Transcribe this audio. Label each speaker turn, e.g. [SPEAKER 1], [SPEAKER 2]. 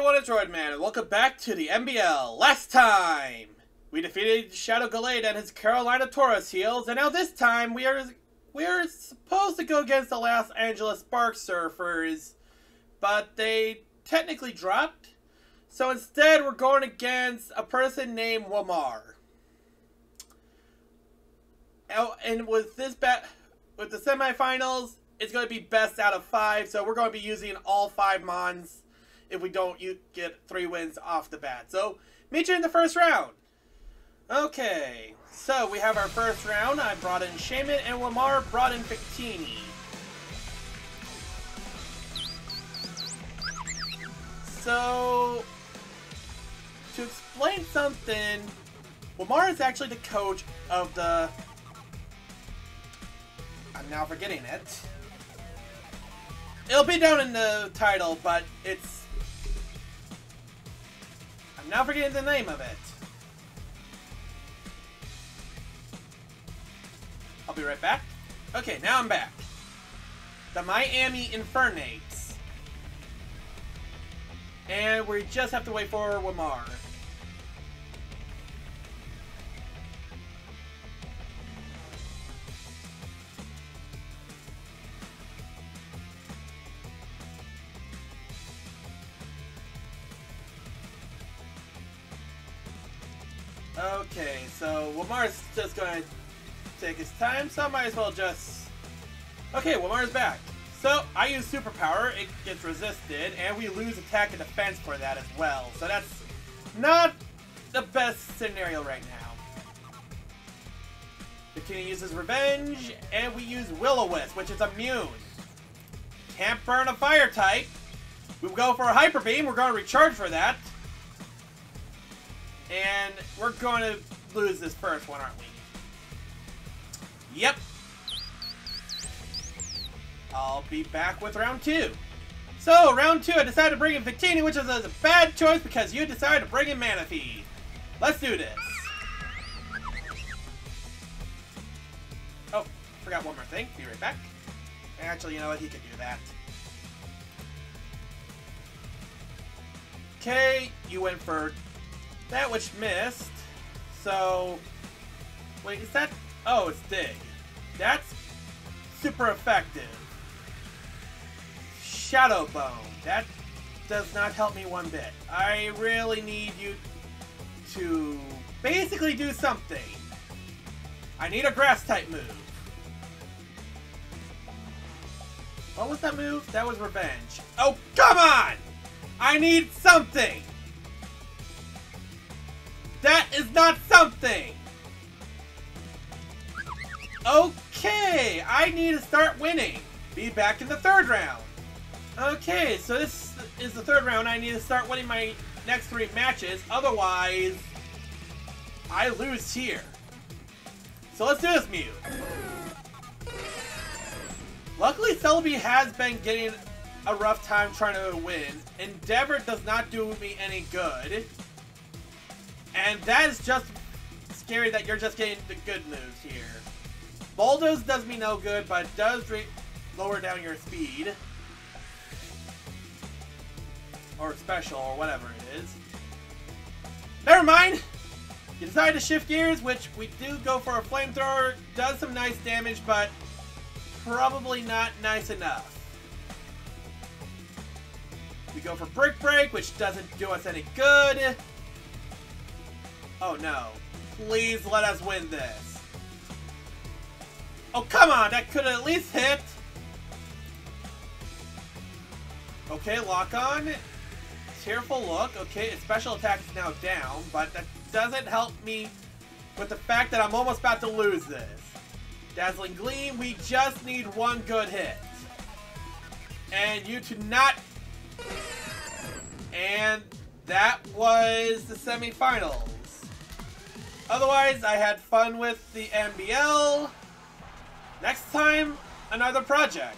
[SPEAKER 1] everyone, it's Roidman, and welcome back to the MBL. Last time, we defeated Shadow Gallade and his Carolina Taurus heels, and now this time, we are we are supposed to go against the Los Angeles Spark Surfers, but they technically dropped. So instead, we're going against a person named Wamar. And with this bet, with the semifinals, it's going to be best out of five. So we're going to be using all five mons if we don't you get three wins off the bat. So meet you in the first round. Okay, so we have our first round. I brought in Shaymin and Lamar brought in Victini. So to explain something, Lamar is actually the coach of the. I'm now forgetting it. It'll be down in the title, but it's. Now forgetting the name of it. I'll be right back. Okay, now I'm back. The Miami Infernapes. And we just have to wait for Wamar. Okay, so Wamar's just going to take his time, so I might as well just... Okay, Wamar's back. So, I use Superpower, it gets resisted, and we lose attack and defense for that as well. So that's not the best scenario right now. Victini uses Revenge, and we use Will-O-Wisp, which is immune. Can't burn a fire type. We go for a Hyper Beam, we're going to recharge for that. And we're going to lose this first one, aren't we? Yep. I'll be back with round two. So, round two, I decided to bring in Victini, which is a bad choice because you decided to bring in Manaphy. Let's do this. Oh, forgot one more thing. Be right back. Actually, you know what? He can do that. Okay, you went for that which missed. So, wait, is that... Oh, it's Dig. That's super effective. Shadow Bone. That does not help me one bit. I really need you to basically do something. I need a grass type move. What was that move? That was revenge. Oh, come on! I need something! That is not something! Okay, I need to start winning. Be back in the third round. Okay, so this is the third round. I need to start winning my next three matches. Otherwise, I lose here. So let's do this, Mew. Luckily, Celebi has been getting a rough time trying to win. Endeavor does not do me any good. And that is just scary that you're just getting the good moves here. Bulldoze does me no good, but does lower down your speed. Or special, or whatever it is. Never mind! You decide to shift gears, which we do go for a flamethrower. Does some nice damage, but probably not nice enough. We go for Brick Break, which doesn't do us any good. Oh no. Please let us win this. Oh, come on! That could at least hit! Okay, lock on. Tearful look. Okay, special attack is now down, but that doesn't help me with the fact that I'm almost about to lose this. Dazzling Gleam, we just need one good hit. And you to not... And that was the semifinals. Otherwise, I had fun with the MBL. Next time, another project.